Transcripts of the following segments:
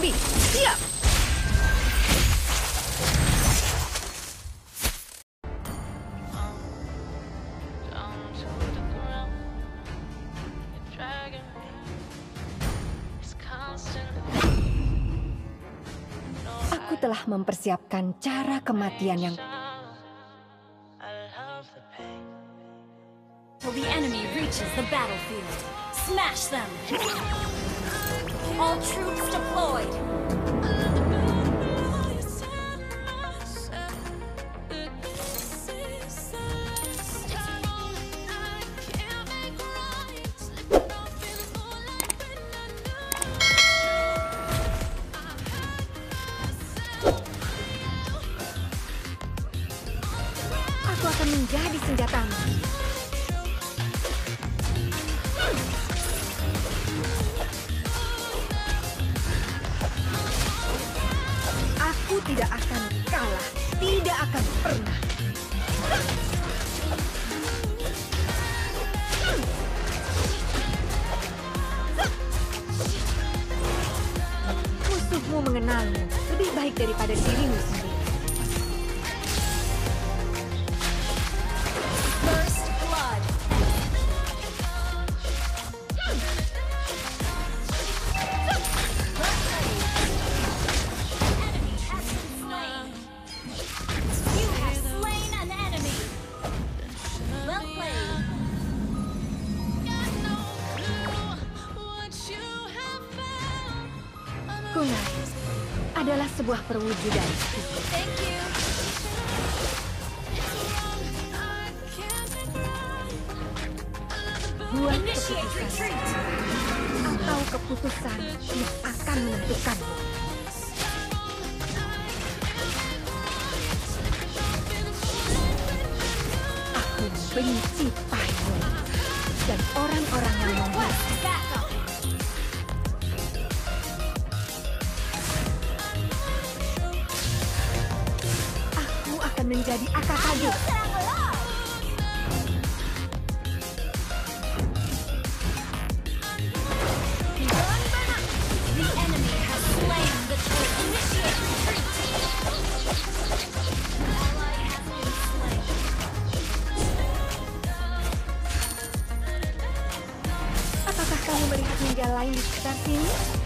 Nabi, siap! Aku telah mempersiapkan cara kematian yang. Till the enemy reaches the battlefield. Smash them! All troops deployed! Tidak akan kalah, tidak akan pernah. Musuhmu mengenalmu lebih baik daripada dirimu sendiri. Sebuah perwujudan. Thank. Buat keputusan atau keputusan yang akan menentukanmu. Aku benci payung dan orang-orang yang membuat been slain. Apakah kamu melihat ninja lain di sekitar sini?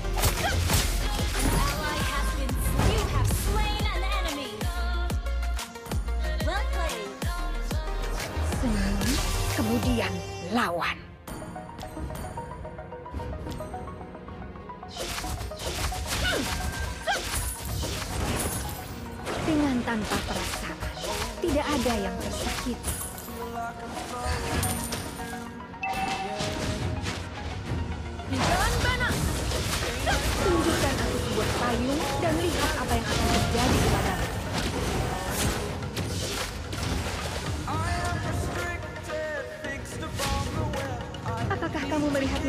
Kemudian lawan. Dengan tanpa perasaan, tidak ada yang tersakiti.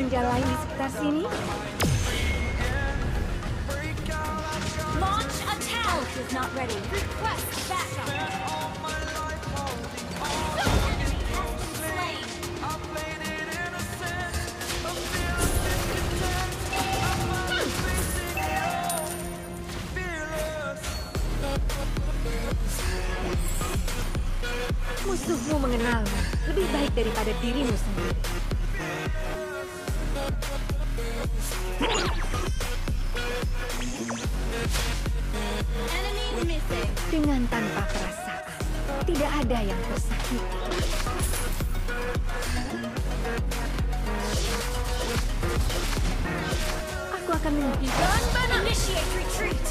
Ninja lain di sekitar sini? Launch attack. is not ready. Request backup. Musuhmu mengenalmu lebih baik daripada dirimu sendiri. Dengan tanpa perasaan, tidak ada yang tersakiti. Aku akan menghentikan Initiate retreat.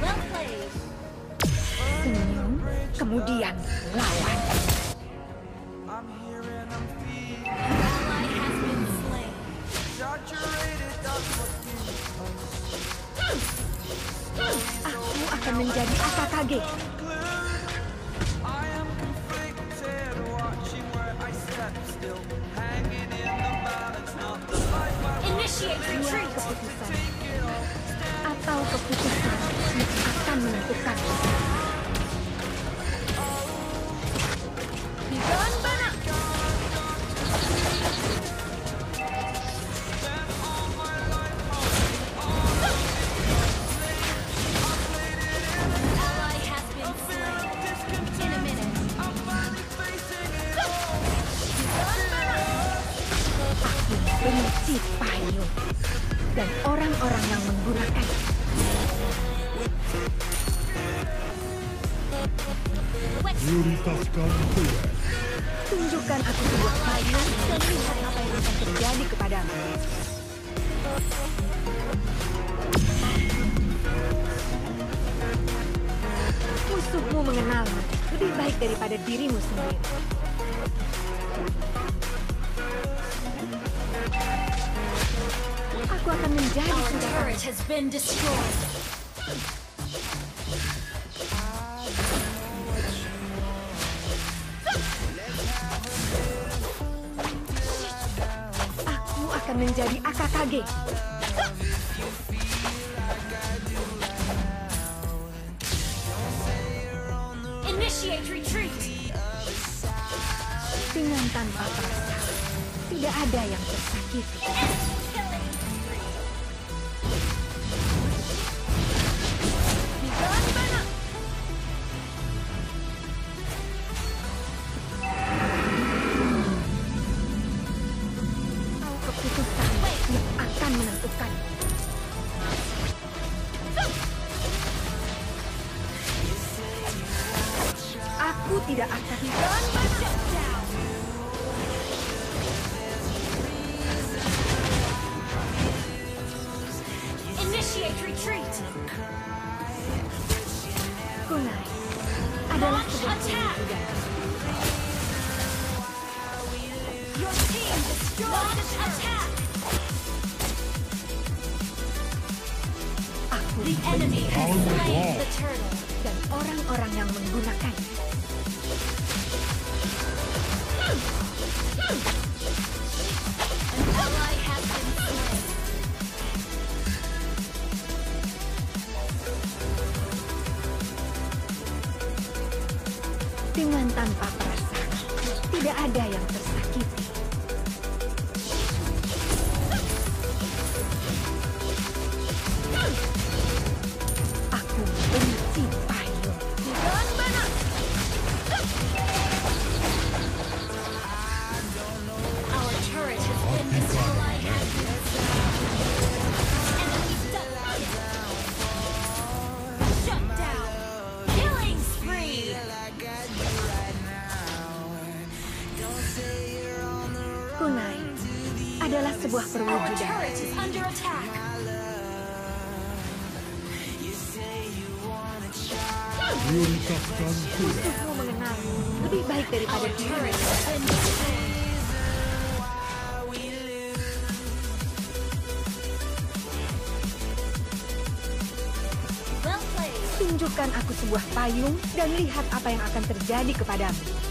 Well played. senyum, kemudian lawan. Aku akan menjadi AKKG. Initiate retreat. Benci payung dan orang-orang yang menggunakan. Prioritaskan tugas. Tunjukkan aku sebuah payung dan lihat apa yang akan terjadi kepadamu. Musuhmu mengenalmu lebih baik daripada dirimu sendiri. Aku akan menjadi senjata akan menjadi AKKG. Initiate retreat. Dengan tanpa perasaan, tidak ada yang tersakiti. Tidak akan Initiate retreat. kunai. Adalah Launch sebuah attack. Your team destroyed Launch attack. The enemy has Oh slain the turtle. Dan orang-orang yang menggunakan. An ally has been slain. Dengan tanpa perasaan, tidak ada yang tersakiti. Adalah sebuah perwujudan. tugas. Musuhmu mengenalmu lebih baik daripada played. Tunjukkan aku sebuah payung dan lihat apa yang akan terjadi kepadamu.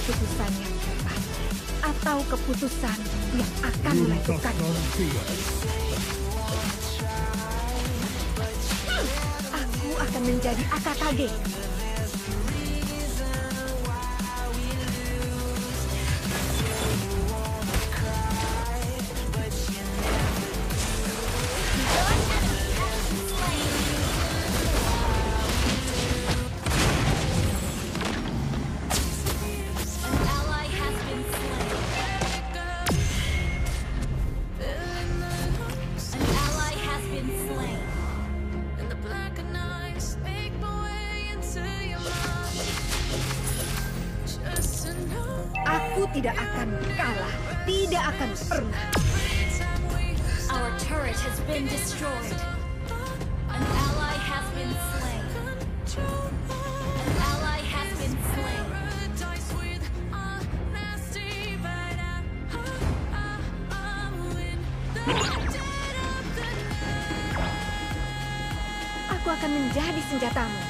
Keputusan yang tepat atau keputusan yang akan. Prioritaskan tugas. Aku akan menjadi AKKG. Has been destroyed. An ally has been slain. An ally has been slain. Aku akan menjadi senjatamu.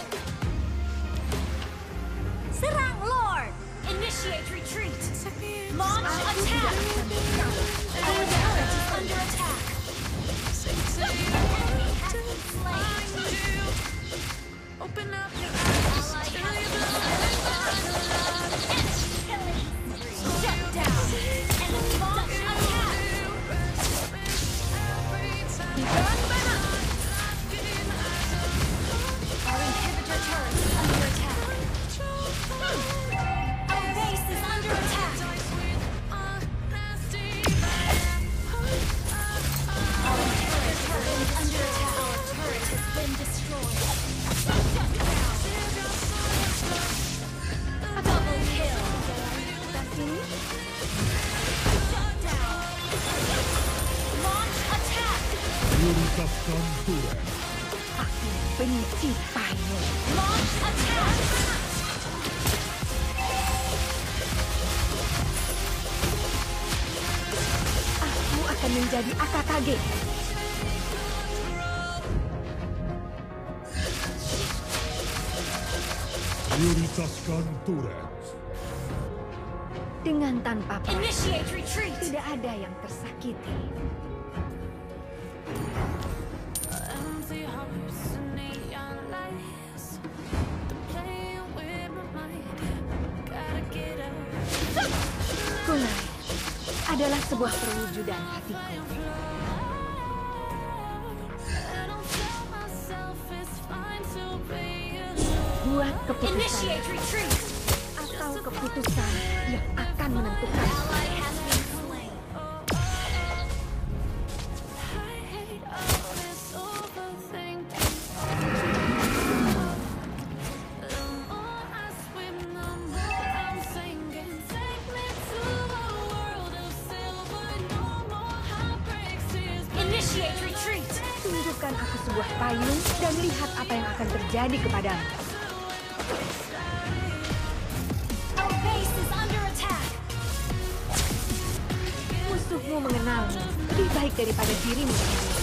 Initiate retreat. Launch attack. Our is under attack. Open up your eyes. Down. And launch attack. Aku akan menjadi Akakage. Prioritaskan. Dengan tanpa perang, tidak ada yang tersakiti. Adalah sebuah perwujudan hatiku. Buat keputusan atau keputusan yang akan menentukan. terjadi kepadamu. Musuhmu mengenalmu lebih baik daripada dirimu sendiri.